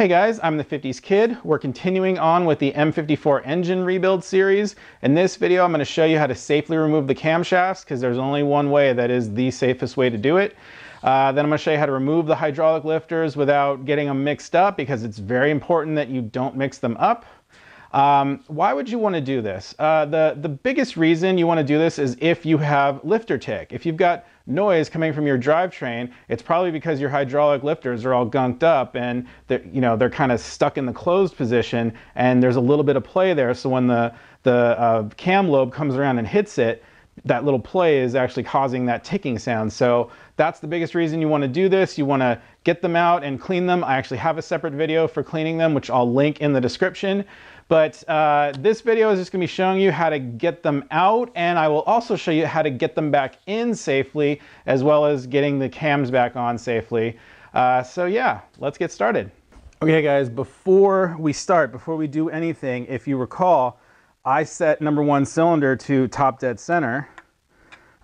Hey guys, I'm the 50s Kid. We're continuing on with the M54 engine rebuild series. In this video, I'm going to show you how to safely remove the camshafts because there's only one way that is the safest way to do it. Uh, then I'm going to show you how to remove the hydraulic lifters without getting them mixed up because it's very important that you don't mix them up. Um, why would you want to do this? Uh, the, the biggest reason you want to do this is if you have lifter tick. If you've got noise coming from your drivetrain, it's probably because your hydraulic lifters are all gunked up and they're, you know, they're kind of stuck in the closed position and there's a little bit of play there. So when the, the uh, cam lobe comes around and hits it, that little play is actually causing that ticking sound. So that's the biggest reason you want to do this. You want to get them out and clean them. I actually have a separate video for cleaning them, which I'll link in the description. But uh, this video is just gonna be showing you how to get them out and I will also show you how to get them back in safely as well as getting the cams back on safely. Uh, so yeah, let's get started. Okay guys, before we start, before we do anything, if you recall, I set number one cylinder to top dead center.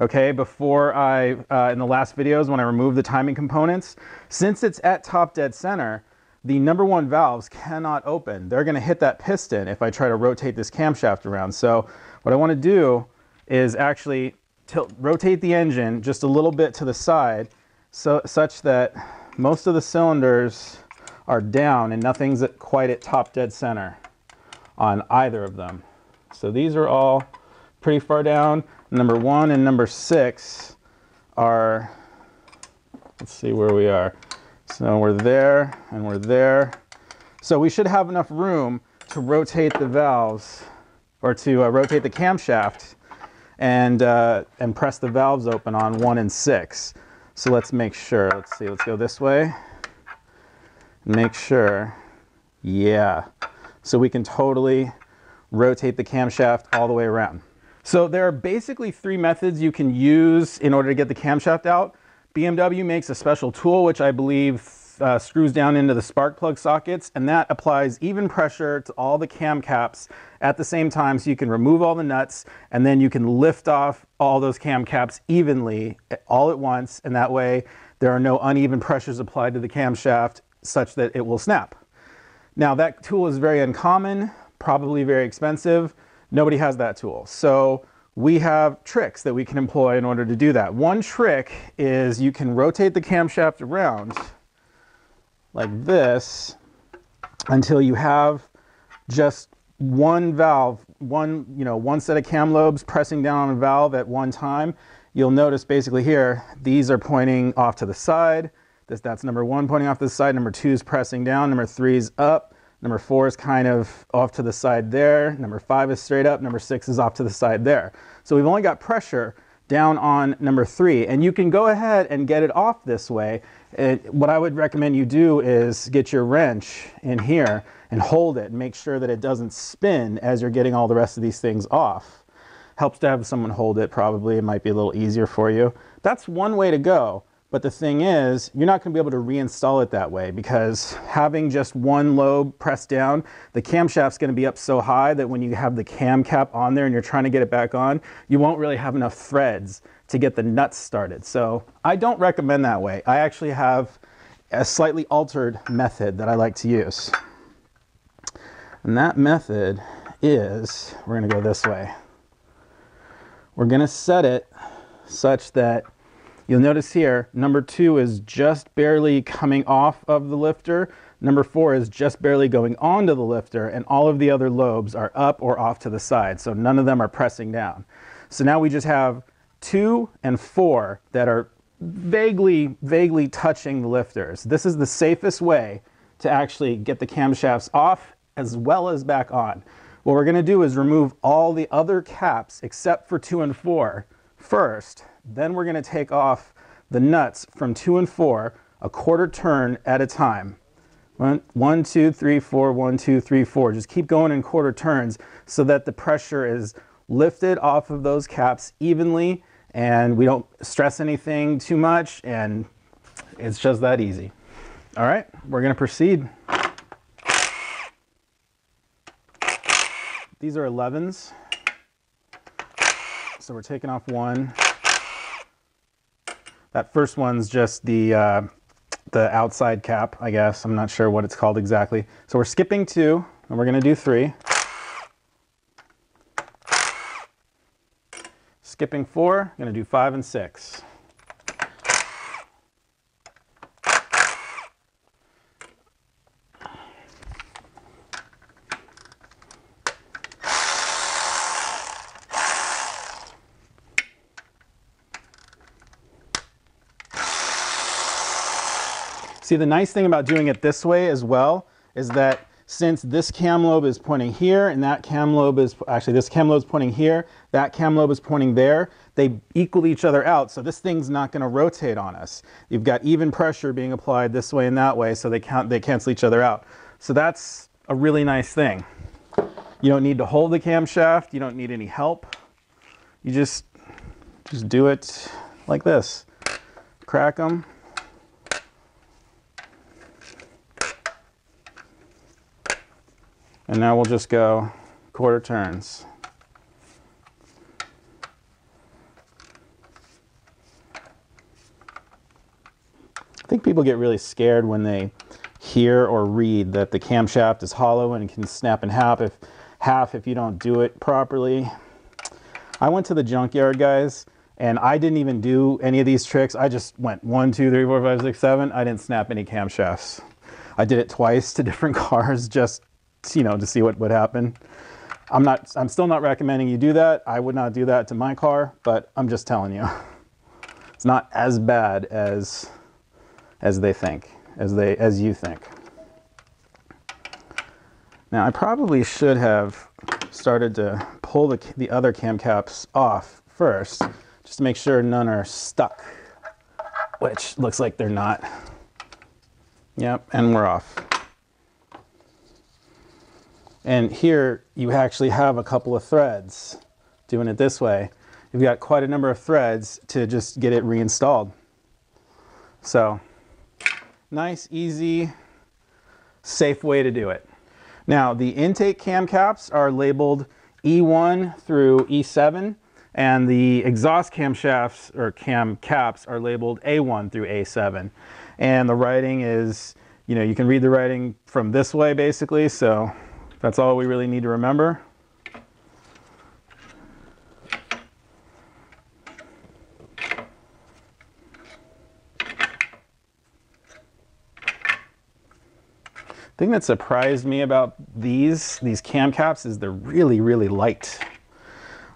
Okay, before I, uh, in the last videos when I removed the timing components, since it's at top dead center, the number one valves cannot open. They're gonna hit that piston if I try to rotate this camshaft around. So what I wanna do is actually tilt, rotate the engine just a little bit to the side so, such that most of the cylinders are down and nothing's at, quite at top dead center on either of them. So these are all pretty far down. Number one and number six are, let's see where we are. So we're there and we're there. So we should have enough room to rotate the valves or to uh, rotate the camshaft and, uh, and press the valves open on one and six. So let's make sure, let's see, let's go this way. Make sure, yeah. So we can totally rotate the camshaft all the way around. So there are basically three methods you can use in order to get the camshaft out. BMW makes a special tool which I believe uh, screws down into the spark plug sockets and that applies even pressure to all the cam caps at the same time so you can remove all the nuts and then you can lift off all those cam caps evenly all at once and that way there are no uneven pressures applied to the camshaft such that it will snap. Now that tool is very uncommon, probably very expensive. Nobody has that tool. So we have tricks that we can employ in order to do that. One trick is you can rotate the camshaft around like this until you have just one valve, one, you know, one set of cam lobes pressing down on a valve at one time. You'll notice basically here, these are pointing off to the side. This, that's number one pointing off to the side. Number two is pressing down. Number three is up. Number four is kind of off to the side there. Number five is straight up. Number six is off to the side there. So we've only got pressure down on number three. And you can go ahead and get it off this way. What I would recommend you do is get your wrench in here and hold it and make sure that it doesn't spin as you're getting all the rest of these things off. Helps to have someone hold it probably. It might be a little easier for you. That's one way to go. But the thing is, you're not going to be able to reinstall it that way because having just one lobe pressed down, the camshaft's going to be up so high that when you have the cam cap on there and you're trying to get it back on, you won't really have enough threads to get the nuts started. So I don't recommend that way. I actually have a slightly altered method that I like to use. And that method is, we're going to go this way. We're going to set it such that You'll notice here, number two is just barely coming off of the lifter. Number four is just barely going onto the lifter and all of the other lobes are up or off to the side. So none of them are pressing down. So now we just have two and four that are vaguely, vaguely touching the lifters. This is the safest way to actually get the camshafts off as well as back on. What we're gonna do is remove all the other caps except for two and four first then we're going to take off the nuts from two and four a quarter turn at a time. One, one, two, three, four, one, two, three, four. Just keep going in quarter turns so that the pressure is lifted off of those caps evenly and we don't stress anything too much and it's just that easy. All right, we're gonna proceed. These are 11s. So we're taking off one, that first one's just the, uh, the outside cap, I guess. I'm not sure what it's called exactly. So we're skipping two, and we're gonna do three. Skipping four, gonna do five and six. See, the nice thing about doing it this way as well is that since this cam lobe is pointing here and that cam lobe is, actually this cam lobe is pointing here, that cam lobe is pointing there, they equal each other out. So this thing's not gonna rotate on us. You've got even pressure being applied this way and that way, so they, count, they cancel each other out. So that's a really nice thing. You don't need to hold the camshaft. You don't need any help. You just, just do it like this. Crack them. And now we'll just go quarter turns. I think people get really scared when they hear or read that the camshaft is hollow and can snap in half if, half if you don't do it properly. I went to the junkyard, guys, and I didn't even do any of these tricks. I just went one, two, three, four, five, six, seven. I didn't snap any camshafts. I did it twice to different cars just you know, to see what would happen. I'm not, I'm still not recommending you do that. I would not do that to my car, but I'm just telling you, it's not as bad as, as they think, as they, as you think. Now I probably should have started to pull the, the other cam caps off first, just to make sure none are stuck, which looks like they're not. Yep, and we're off. And here you actually have a couple of threads doing it this way. You've got quite a number of threads to just get it reinstalled. So nice, easy, safe way to do it. Now the intake cam caps are labeled E1 through E7 and the exhaust camshafts or cam caps are labeled A1 through A7. And the writing is, you know, you can read the writing from this way basically. So that's all we really need to remember. The thing that surprised me about these, these cam caps is they're really, really light.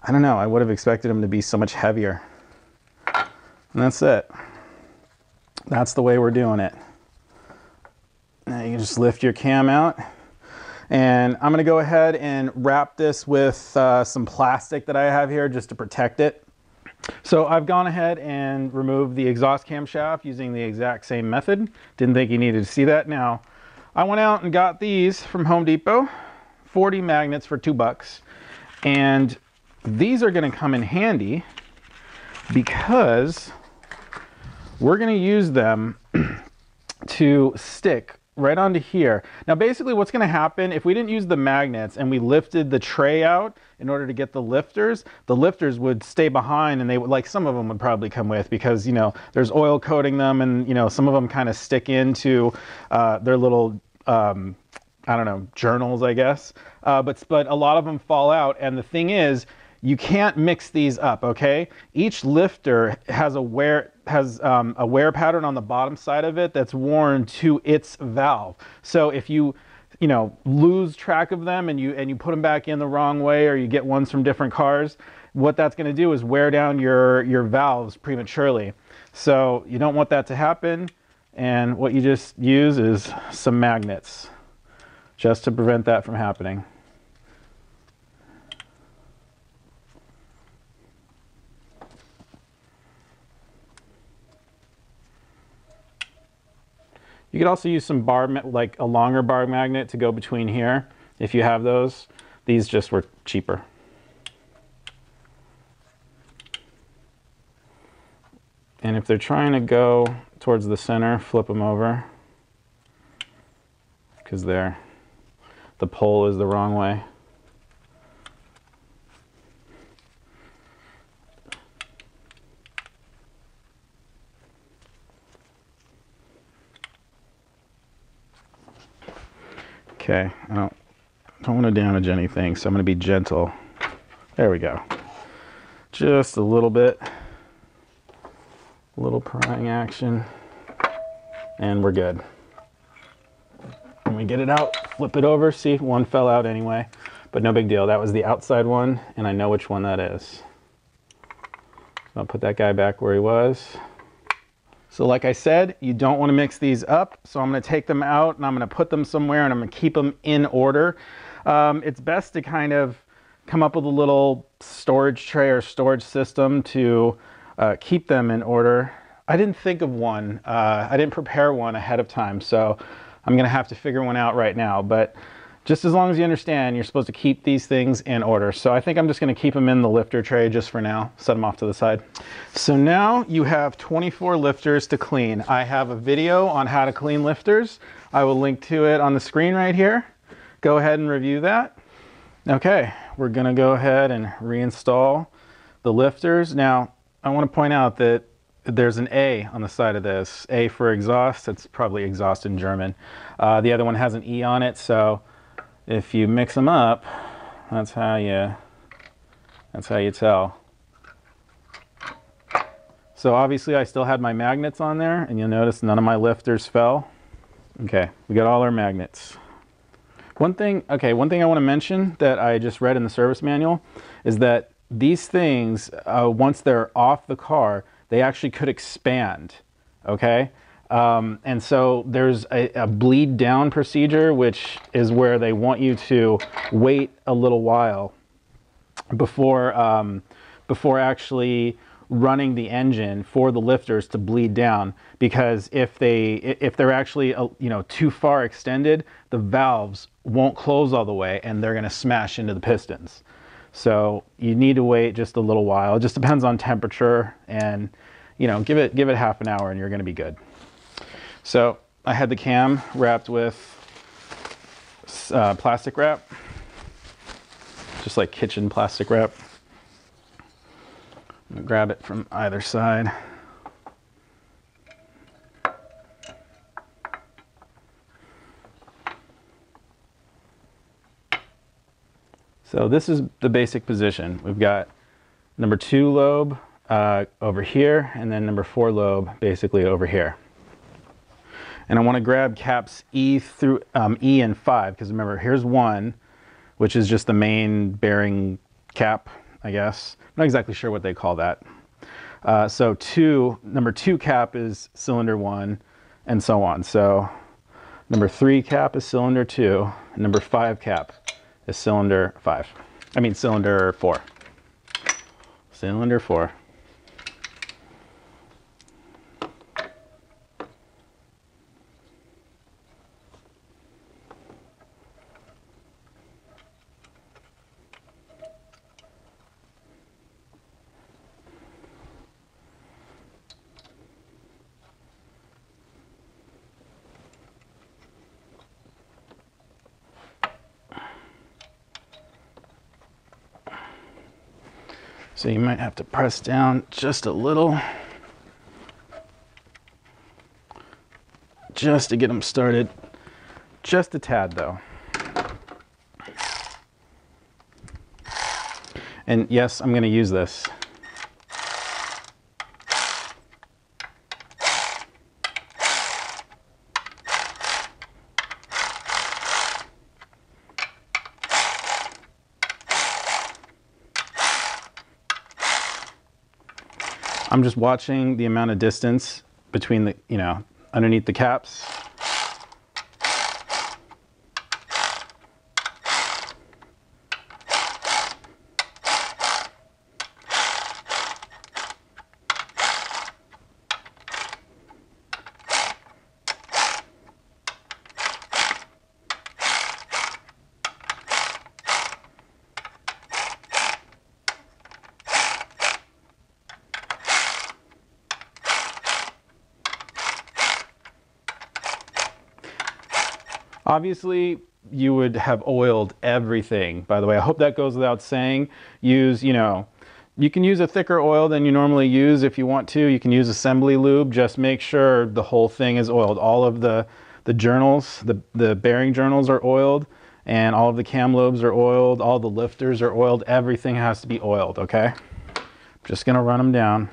I don't know, I would have expected them to be so much heavier. And that's it. That's the way we're doing it. Now you just lift your cam out. And I'm gonna go ahead and wrap this with uh, some plastic that I have here just to protect it. So I've gone ahead and removed the exhaust camshaft using the exact same method. Didn't think you needed to see that. Now, I went out and got these from Home Depot, 40 magnets for two bucks. And these are gonna come in handy because we're gonna use them to stick right onto here. Now basically what's going to happen if we didn't use the magnets and we lifted the tray out in order to get the lifters, the lifters would stay behind and they would like some of them would probably come with because you know there's oil coating them and you know some of them kind of stick into uh, their little um, I don't know journals I guess uh, but but a lot of them fall out and the thing is you can't mix these up, okay? Each lifter has a wear has um, a wear pattern on the bottom side of it that's worn to its valve. So if you you know lose track of them and you and you put them back in the wrong way or you get ones from different cars, what that's going to do is wear down your your valves prematurely. So you don't want that to happen. And what you just use is some magnets just to prevent that from happening. You could also use some bar, like a longer bar magnet to go between here if you have those. These just were cheaper. And if they're trying to go towards the center, flip them over because they're, the pole is the wrong way. Okay, I don't, don't want to damage anything, so I'm going to be gentle. There we go. Just a little bit. A little prying action. And we're good. When we get it out, flip it over. See, one fell out anyway. But no big deal. That was the outside one, and I know which one that is. I'll put that guy back where he was. So like I said, you don't want to mix these up. So I'm going to take them out and I'm going to put them somewhere and I'm going to keep them in order. Um, it's best to kind of come up with a little storage tray or storage system to uh, keep them in order. I didn't think of one. Uh, I didn't prepare one ahead of time. So I'm going to have to figure one out right now. But just as long as you understand, you're supposed to keep these things in order. So I think I'm just gonna keep them in the lifter tray just for now, set them off to the side. So now you have 24 lifters to clean. I have a video on how to clean lifters. I will link to it on the screen right here. Go ahead and review that. Okay, we're gonna go ahead and reinstall the lifters. Now, I wanna point out that there's an A on the side of this. A for exhaust, it's probably exhaust in German. Uh, the other one has an E on it, so if you mix them up, that's how you that's how you tell. So obviously I still had my magnets on there and you'll notice none of my lifters fell. Okay, we got all our magnets. One thing, okay, one thing I want to mention that I just read in the service manual is that these things, uh, once they're off the car, they actually could expand, okay? Um, and so there's a, a, bleed down procedure, which is where they want you to wait a little while before, um, before actually running the engine for the lifters to bleed down. Because if they if they're actually uh, you know too far extended the valves won't close all the way and they're going to smash into the pistons. So you need to wait just a little while. It just depends on temperature and you know give it give it half an hour and you're going to be good so I had the cam wrapped with uh, plastic wrap, just like kitchen plastic wrap. I'm gonna grab it from either side. So this is the basic position. We've got number two lobe uh, over here, and then number four lobe basically over here. And I want to grab caps E through um, E and 5 because remember here's one which is just the main bearing cap I guess. I'm not exactly sure what they call that. Uh, so two, number two cap is cylinder one and so on. So number three cap is cylinder two, number five cap is cylinder five. I mean cylinder four. Cylinder four. So you might have to press down just a little just to get them started. Just a tad though. And yes, I'm going to use this. I'm just watching the amount of distance between the, you know, underneath the caps. Obviously, you would have oiled everything. By the way, I hope that goes without saying. Use, you know, you can use a thicker oil than you normally use if you want to. You can use assembly lube. Just make sure the whole thing is oiled. All of the, the journals, the, the bearing journals are oiled and all of the cam lobes are oiled, all the lifters are oiled, everything has to be oiled, okay? I'm Just gonna run them down.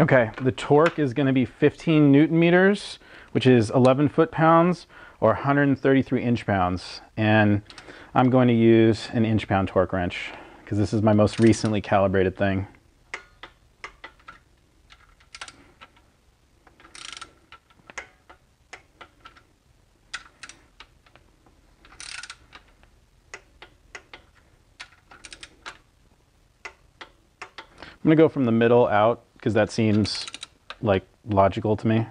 Okay, the torque is gonna be 15 Newton meters, which is 11 foot-pounds or 133 inch-pounds. And I'm going to use an inch-pound torque wrench because this is my most recently calibrated thing. I'm gonna go from the middle out because that seems like logical to me.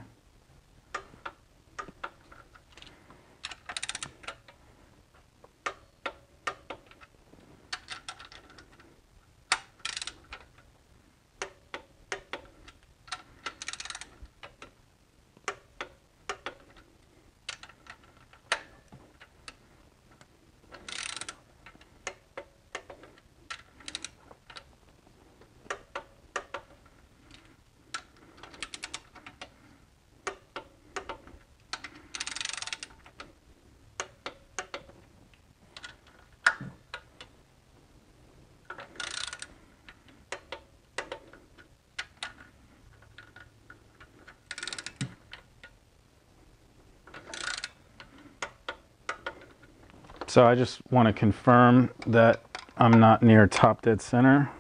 So I just want to confirm that I'm not near top dead center.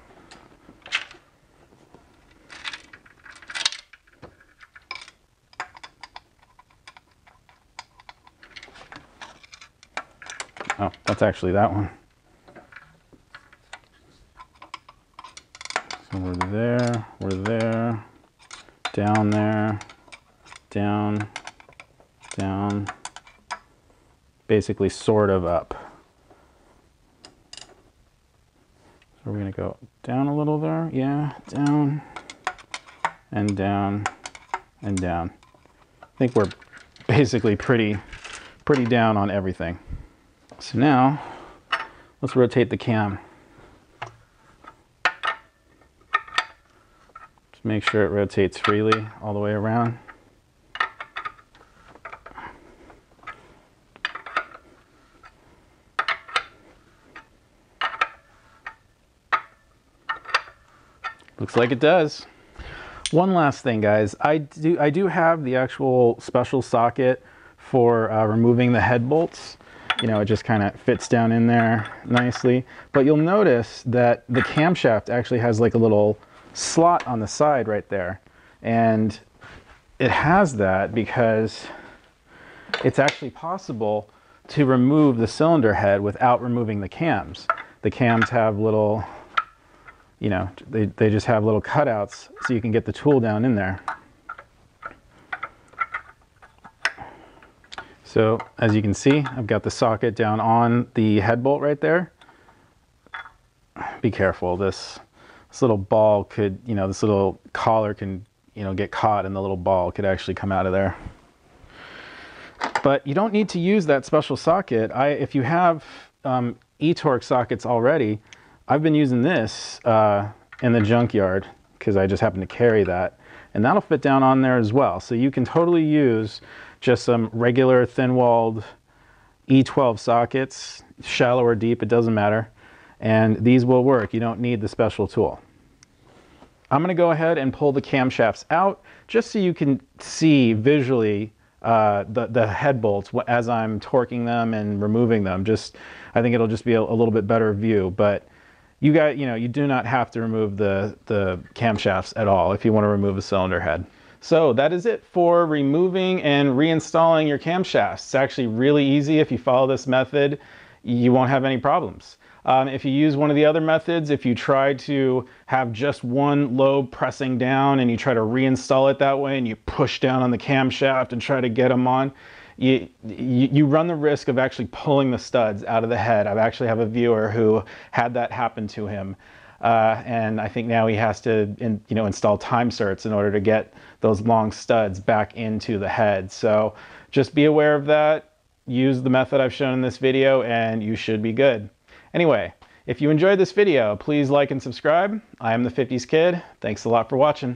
Oh, that's actually that one. So we're there, we're there, down there, down, down, basically sort of up. So we're going to go down a little there. Yeah, down and down and down. I think we're basically pretty, pretty down on everything. So now let's rotate the cam. Just make sure it rotates freely all the way around. Looks like it does. One last thing, guys. I do, I do have the actual special socket for uh, removing the head bolts. You know, it just kind of fits down in there nicely. But you'll notice that the camshaft actually has like a little slot on the side right there. And it has that because it's actually possible to remove the cylinder head without removing the cams. The cams have little you know, they, they just have little cutouts so you can get the tool down in there. So as you can see, I've got the socket down on the head bolt right there. Be careful, this, this little ball could, you know, this little collar can, you know, get caught and the little ball could actually come out of there. But you don't need to use that special socket. I, if you have um, E-Torx sockets already, I've been using this uh, in the junkyard because I just happen to carry that. And that'll fit down on there as well. So you can totally use just some regular thin-walled E12 sockets, shallow or deep, it doesn't matter. And these will work. You don't need the special tool. I'm going to go ahead and pull the camshafts out just so you can see visually uh, the, the head bolts as I'm torquing them and removing them. Just, I think it'll just be a, a little bit better view. But you got, you know, you do not have to remove the, the camshafts at all if you want to remove a cylinder head. So that is it for removing and reinstalling your camshafts. It's actually really easy. If you follow this method, you won't have any problems. Um, if you use one of the other methods, if you try to have just one lobe pressing down and you try to reinstall it that way and you push down on the camshaft and try to get them on, you, you, you run the risk of actually pulling the studs out of the head. I've actually have a viewer who had that happen to him. Uh, and I think now he has to in, you know, install Time-Serts in order to get those long studs back into the head. So just be aware of that. Use the method I've shown in this video and you should be good. Anyway, If you enjoyed this video, please like and subscribe. I am the 50s Kid. Thanks a lot for watching.